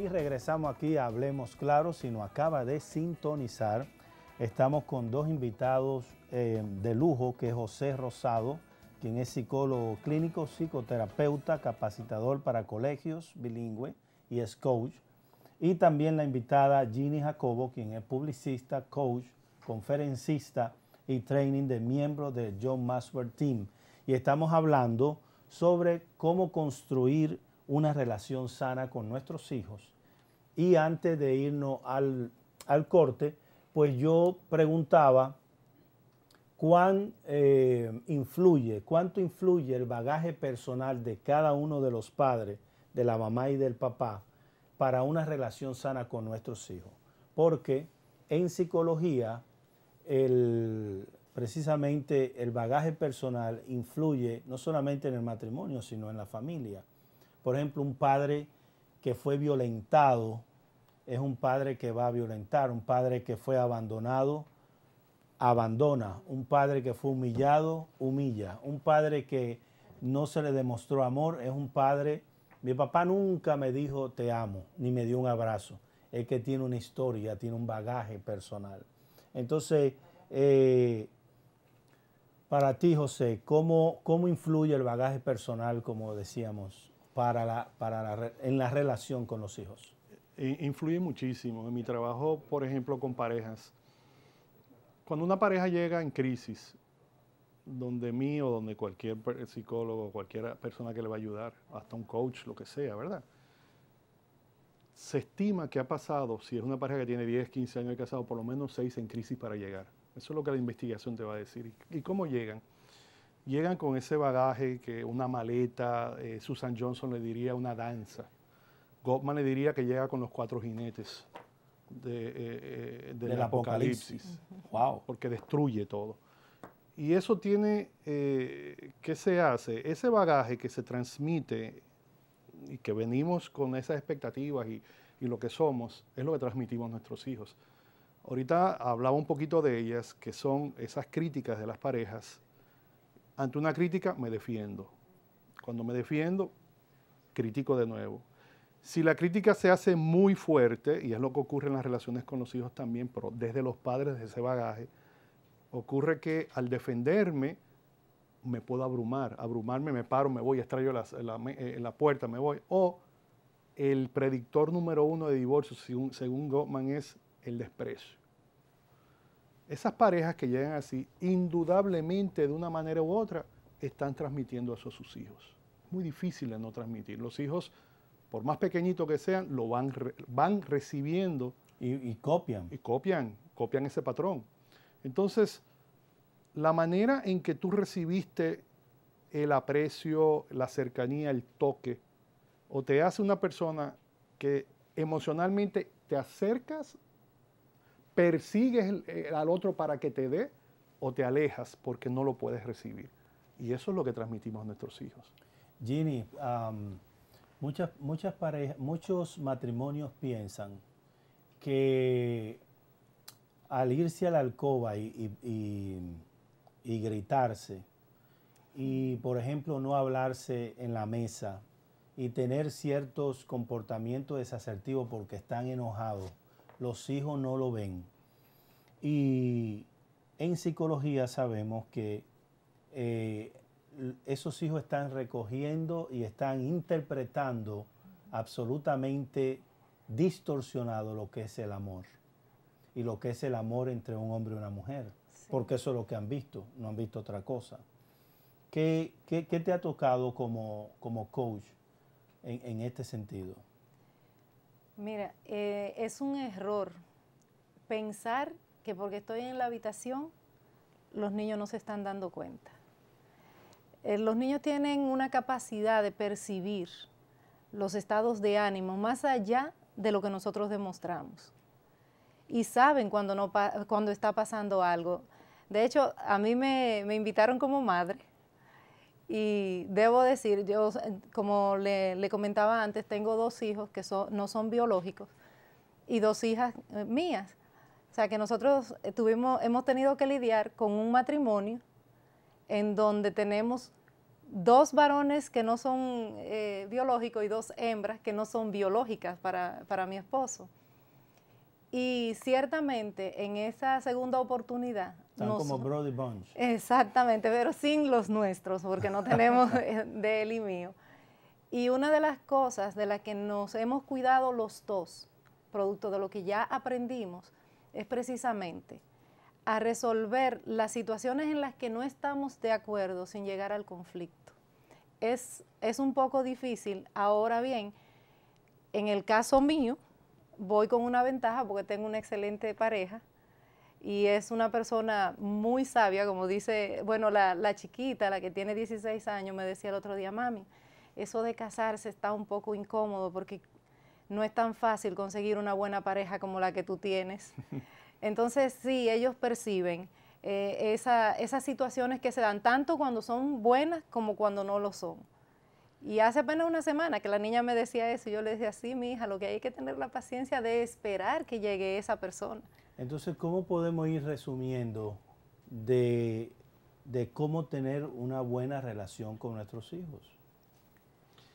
Y regresamos aquí a Hablemos Claro, si nos acaba de sintonizar. Estamos con dos invitados eh, de lujo, que es José Rosado, quien es psicólogo clínico, psicoterapeuta, capacitador para colegios bilingüe y es coach. Y también la invitada Ginny Jacobo, quien es publicista, coach, conferencista y training de miembro del John Maxwell Team. Y estamos hablando sobre cómo construir una relación sana con nuestros hijos. Y antes de irnos al, corte, pues yo preguntaba cuán eh, influye, cuánto influye el bagaje personal de cada uno de los padres, de la mamá y del papá, para una relación sana con nuestros hijos. Porque en psicología, precisamente el bagaje personal influye no solamente en el matrimonio, sino en la familia. Por ejemplo, un padre que fue violentado es un padre que va a violentar, un padre que fue abandonado, abandona, un padre que fue humillado, humilla, un padre que no se le demostró amor, es un padre, mi papá nunca me dijo te amo, ni me dio un abrazo, es que tiene una historia, tiene un bagaje personal. Entonces, eh, para ti, José, ¿cómo, ¿cómo influye el bagaje personal, como decíamos, para la, para en la relación con los hijos? Influye muchísimo. En mi trabajo, por ejemplo, con parejas, cuando una pareja llega en crisis, donde mí o donde cualquier psicólogo, cualquier persona que le va a ayudar, hasta un coach, lo que sea, ¿verdad? Se estima que ha pasado, si es una pareja que tiene 10, 15 años de casado, por lo menos 6 en crisis para llegar. Eso es lo que la investigación te va a decir. ¿Y cómo llegan? Llegan con ese bagaje que una maleta, eh, Susan Johnson le diría una danza. Gottman le diría que llega con los cuatro jinetes de, eh, eh, del, apocalipsis. Wow. Porque destruye todo. Y eso tiene, ¿qué se hace? Ese bagaje que se transmite y que venimos con esas expectativas y, y lo que somos, es lo que transmitimos a nuestros hijos. Ahorita hablaba un poquito de ellas, que son esas críticas de las parejas ante una crítica me defiendo. Cuando me defiendo, critico de nuevo. Si la crítica se hace muy fuerte, y es lo que ocurre en las relaciones con los hijos también, pero desde los padres, de ese bagaje, ocurre que al defenderme me puedo abrumar. Abrumarme, me paro, me voy, extraigo la, eh, la, puerta, me voy. O el predictor número uno de divorcio, según, según Gottman, es el desprecio. Esas parejas que llegan así, indudablemente de una manera u otra, están transmitiendo eso a sus hijos. Muy difícil de no transmitir. Los hijos, por más pequeñitos que sean, lo van, van recibiendo. Y, copian. Y copian, copian ese patrón. Entonces, la manera en que tú recibiste el aprecio, la cercanía, el toque, o te hace una persona que emocionalmente te acercas persigues al otro para que te dé o te alejas porque no lo puedes recibir. Y eso es lo que transmitimos a nuestros hijos. Ginny, muchas, muchas muchos matrimonios piensan que al irse a la alcoba y, y, gritarse, y por ejemplo no hablarse en la mesa y tener ciertos comportamientos desasertivos porque están enojados, los hijos no lo ven. Y en psicología sabemos que eh, esos hijos están recogiendo y están interpretando absolutamente distorsionado lo que es el amor y lo que es el amor entre un hombre y una mujer, porque eso es lo que han visto, no han visto otra cosa. ¿Qué, te ha tocado como, como coach en este sentido? Mira, eh, es un error pensar que porque estoy en la habitación, los niños no se están dando cuenta. Eh, los niños tienen una capacidad de percibir los estados de ánimo más allá de lo que nosotros demostramos. Y saben cuando, no, cuando está pasando algo. De hecho, a mí me, me invitaron como madre y debo decir, yo como le, comentaba antes, tengo dos hijos que no son biológicos y dos hijas eh, mías. O sea que nosotros eh, tuvimos, hemos tenido que lidiar con un matrimonio en donde tenemos dos varones que no son eh, biológicos y dos hembras que no son biológicas para, para mi esposo. Y ciertamente en esa segunda oportunidad... Están como Brody Bunch. Exactamente, pero sin los nuestros, porque no tenemos de él y mío. Y una de las cosas de las que nos hemos cuidado los dos, producto de lo que ya aprendimos, es precisamente a resolver las situaciones en las que no estamos de acuerdo sin llegar al conflicto. Es, es un poco difícil, ahora bien, en el caso mío, voy con una ventaja porque tengo una excelente pareja y es una persona muy sabia, como dice, bueno, la, la, chiquita, la que tiene 16 años, me decía el otro día, mami, eso de casarse está un poco incómodo porque no es tan fácil conseguir una buena pareja como la que tú tienes. Entonces, sí, ellos perciben eh, esas situaciones que se dan tanto cuando son buenas como cuando no lo son. Y hace apenas una semana que la niña me decía eso, yo le decía, sí, mi hija, lo que hay que tener la paciencia de esperar que llegue esa persona. Entonces, ¿cómo podemos ir resumiendo de, cómo tener una buena relación con nuestros hijos?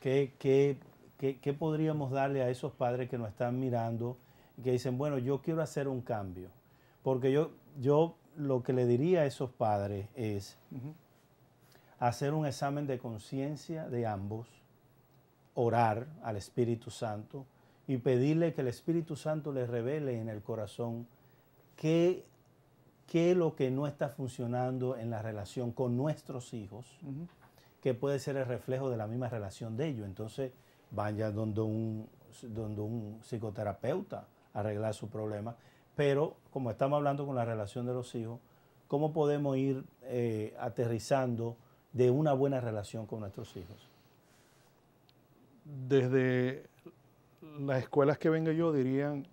¿Qué, qué, podríamos darle a esos padres que nos están mirando y que dicen, bueno, yo quiero hacer un cambio? Porque yo, yo lo que le diría a esos padres es, hacer un examen de conciencia de ambos, orar al Espíritu Santo y pedirle que el Espíritu Santo les revele en el corazón qué, qué es lo que no está funcionando en la relación con nuestros hijos, que puede ser el reflejo de la misma relación de ellos. Entonces, vaya donde un, donde un psicoterapeuta a arreglar su problema. Pero, como estamos hablando con la relación de los hijos, ¿cómo podemos ir eh, aterrizando de una buena relación con nuestros hijos? Desde las escuelas que venga yo dirían,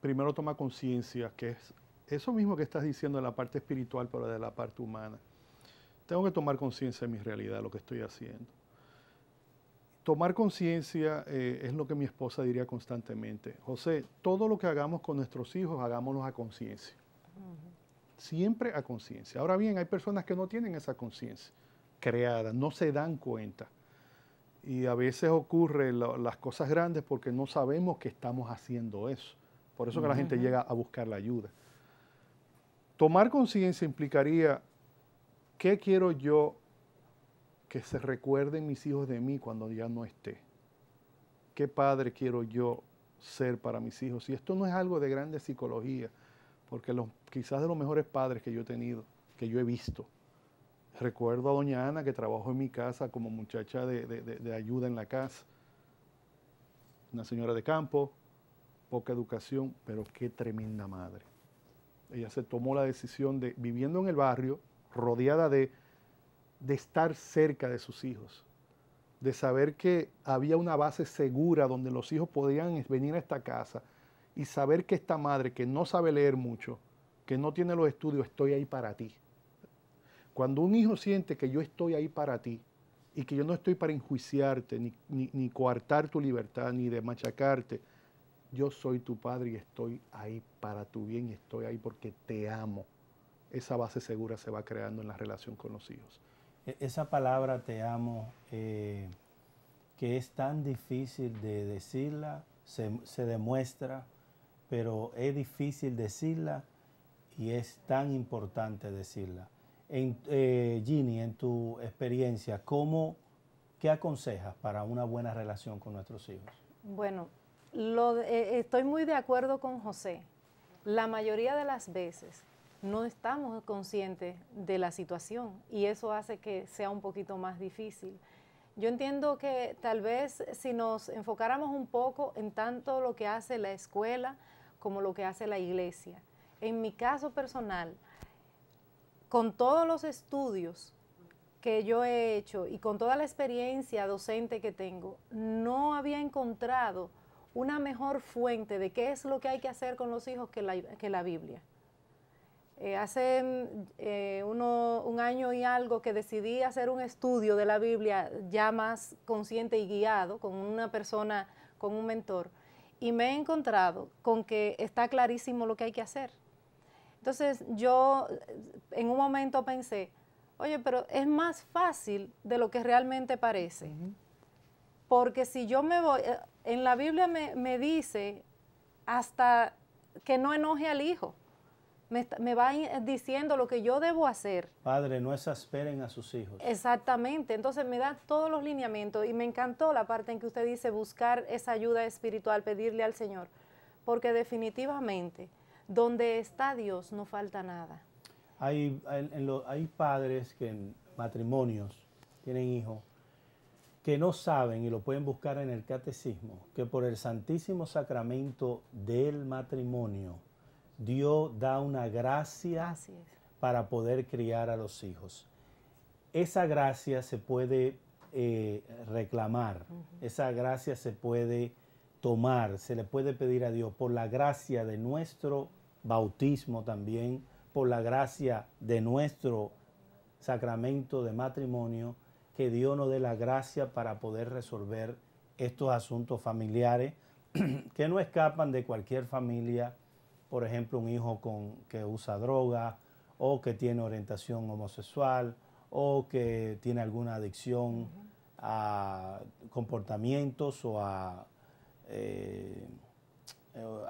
primero toma conciencia, que es eso mismo que estás diciendo de la parte espiritual, pero de la parte humana. Tengo que tomar conciencia de mi realidad, lo que estoy haciendo. Tomar conciencia eh, es lo que mi esposa diría constantemente. José, todo lo que hagamos con nuestros hijos, hagámoslo a conciencia. Siempre a conciencia. Ahora bien, hay personas que no tienen esa conciencia creadas, no se dan cuenta. Y a veces ocurren las cosas grandes porque no sabemos que estamos haciendo eso. Por eso que la gente llega a buscar la ayuda. Tomar conciencia implicaría, ¿qué quiero yo que se recuerden mis hijos de mí cuando ya no esté? ¿Qué padre quiero yo ser para mis hijos? Y esto no es algo de grande psicología, porque los, quizás de los mejores padres que yo he tenido, que yo he visto, Recuerdo a doña Ana que trabajó en mi casa como muchacha de, ayuda en la casa. Una señora de campo, poca educación, pero qué tremenda madre. Ella se tomó la decisión de, viviendo en el barrio, rodeada de, de estar cerca de sus hijos, de saber que había una base segura donde los hijos podían venir a esta casa y saber que esta madre que no sabe leer mucho, que no tiene los estudios, estoy ahí para ti. Cuando un hijo siente que yo estoy ahí para ti y que yo no estoy para enjuiciarte, ni, ni, coartar tu libertad, ni de machacarte, yo soy tu padre y estoy ahí para tu bien y estoy ahí porque te amo. Esa base segura se va creando en la relación con los hijos. E, esa palabra te amo, eh, que es tan difícil de decirla, se, se demuestra, pero es difícil decirla y es tan importante decirla. En, eh, Ginny, en tu experiencia, ¿cómo, ¿qué aconsejas para una buena relación con nuestros hijos? Bueno, eh, estoy muy de acuerdo con José. La mayoría de las veces no estamos conscientes de la situación y eso hace que sea un poquito más difícil. Yo entiendo que tal vez si nos enfocáramos un poco en tanto lo que hace la escuela como lo que hace la iglesia. En mi caso personal, con todos los estudios que yo he hecho y con toda la experiencia docente que tengo, no había encontrado una mejor fuente de qué es lo que hay que hacer con los hijos que la, Biblia. Eh, hace eh, un año y algo que decidí hacer un estudio de la Biblia ya más consciente y guiado con una persona, con un mentor, y me he encontrado con que está clarísimo lo que hay que hacer. Entonces yo en un momento pensé, Oye, pero es más fácil de lo que realmente parece. Porque si yo me voy, eh, en la Biblia me, me dice hasta que no enoje al hijo me, va diciendo lo que yo debo hacer. Padre, no exasperen a sus hijos. Exactamente, entonces me da todos los lineamientos y me encantó la parte en que usted dice buscar esa ayuda espiritual, pedirle al Señor, porque definitivamente donde está Dios no falta nada. Hay, hay padres que en matrimonios tienen hijos que no saben y lo pueden buscar en el catecismo, que por el Santísimo Sacramento del matrimonio, Dios da una gracia para poder criar a los hijos. Esa gracia se puede eh, reclamar, esa gracia se puede tomar, se le puede pedir a Dios por la gracia de nuestro bautismo también, por la gracia de nuestro sacramento de matrimonio, que Dios nos dé la gracia para poder resolver estos asuntos familiares que no escapan de cualquier familia. Por ejemplo, un hijo con, que usa droga o que tiene orientación homosexual o que tiene alguna adicción a comportamientos o a, eh,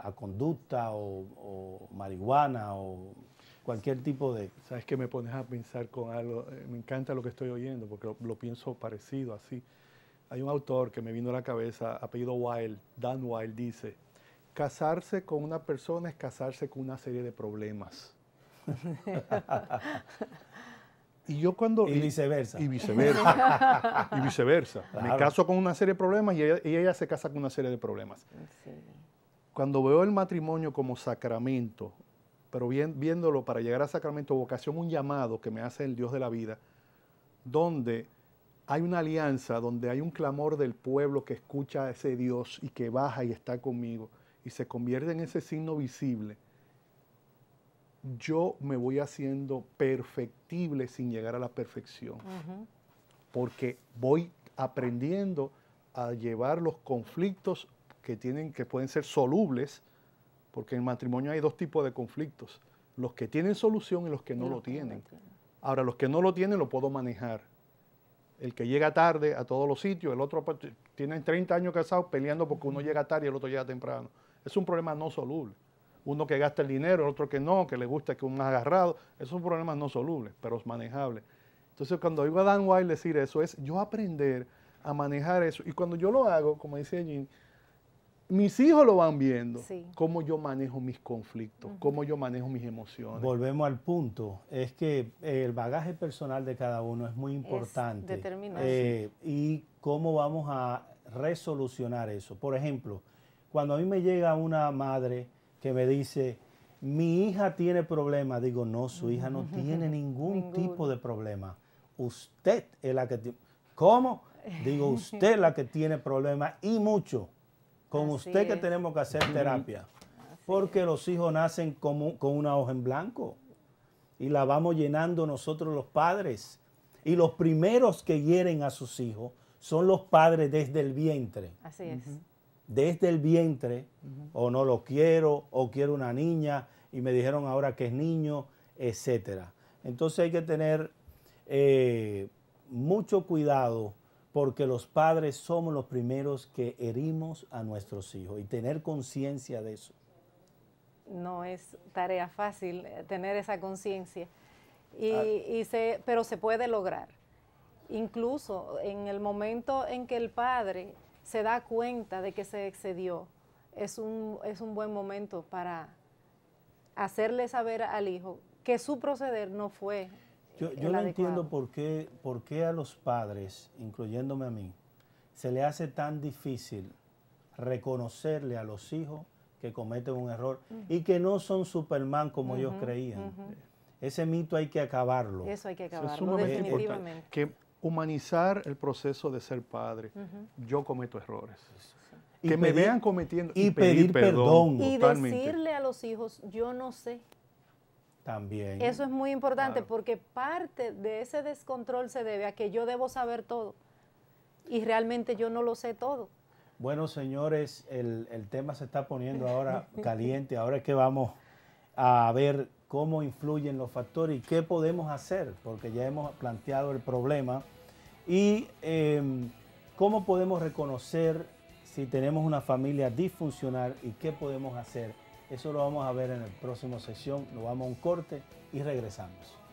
a conducta o, marihuana o cualquier tipo de... Sabes que me pones a pensar con algo, eh, me encanta lo que estoy oyendo porque lo, lo, pienso parecido así. Hay un autor que me vino a la cabeza, apellido Wild, Dan Wild, dice, casarse con una persona es casarse con una serie de problemas. y yo cuando... Y viceversa. Y viceversa. y viceversa. Me caso con una serie de problemas y ella, se casa con una serie de problemas. Cuando veo el matrimonio como sacramento, pero viéndolo para llegar a sacramento, vocación, un llamado que me hace el Dios de la vida, donde hay una alianza, donde hay un clamor del pueblo que escucha a ese Dios y que baja y está conmigo y se convierte en ese signo visible, yo me voy haciendo perfectible sin llegar a la perfección. Porque voy aprendiendo a llevar los conflictos que tienen, que pueden ser solubles, porque en el matrimonio hay dos tipos de conflictos, los que tienen solución y los que no, lo tienen. Ahora, los que no lo tienen lo puedo manejar. El que llega tarde a todos los sitios, el otro pues, tiene 30 años casados peleando porque uno llega tarde y el otro llega temprano. Es un problema no soluble. Uno que gasta el dinero, el otro que no, que le gusta que un agarrado. es un problema no soluble, pero es manejable. Entonces, cuando oigo a Dan Wilde decir eso, es yo aprender a manejar eso. Y cuando yo lo hago, como dice Jean, mis hijos lo van viendo, cómo yo manejo mis conflictos, cómo yo manejo mis emociones. Volvemos al punto, es que el bagaje personal de cada uno es muy importante. Es eh, y cómo vamos a resolucionar eso. Por ejemplo, cuando a mí me llega una madre que me dice, mi hija tiene problemas, digo, no, su hija no tiene ningún tipo de problema. Usted es la que tiene... ¿Cómo? Digo, usted es la que tiene problemas y mucho. Con usted que tenemos que hacer terapia. Porque los hijos nacen como, con una hoja en blanco y la vamos llenando nosotros los padres. Y los primeros que hieren a sus hijos son los padres desde el vientre. Así es desde el vientre, o no lo quiero, o quiero una niña, y me dijeron ahora que es niño, etcétera. Entonces hay que tener eh, mucho cuidado porque los padres somos los primeros que herimos a nuestros hijos y tener conciencia de eso. No es tarea fácil eh, tener esa conciencia, y, ah. pero se puede lograr. Incluso en el momento en que el padre se da cuenta de que se excedió, es un, es un buen momento para hacerle saber al hijo que su proceder no fue. Yo, yo no entiendo por qué, por qué a los padres, incluyéndome a mí, se le hace tan difícil reconocerle a los hijos que cometen un error y que no son Superman como ellos creían. Ese mito hay que acabarlo. Eso hay que acabarlo, definitivamente humanizar el proceso de ser padre. Yo cometo errores. que me vean cometiendo y, pedir, perdón. Y decirle a los hijos, yo no sé. También. Eso es muy importante porque parte de ese descontrol se debe a que yo debo saber todo y realmente yo no lo sé todo. Bueno, señores, el, el tema se está poniendo ahora caliente. Ahora es que vamos a ver cómo influyen los factores y qué podemos hacer, porque ya hemos planteado el problema, y em, cómo podemos reconocer si tenemos una familia disfuncional y qué podemos hacer. Eso lo vamos a ver en la próxima sesión. Nos vamos a un corte y regresamos.